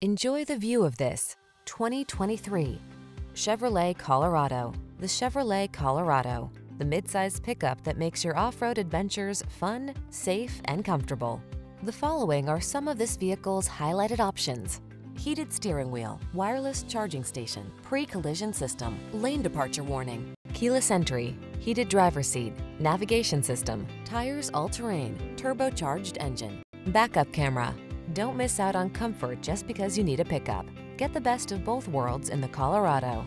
Enjoy the view of this 2023 Chevrolet Colorado. The Chevrolet Colorado, the midsize pickup that makes your off-road adventures fun, safe, and comfortable. The following are some of this vehicle's highlighted options. Heated steering wheel, wireless charging station, pre-collision system, lane departure warning, keyless entry, heated driver seat, navigation system, tires all-terrain, turbocharged engine, backup camera. Don't miss out on comfort just because you need a pickup. Get the best of both worlds in the Colorado.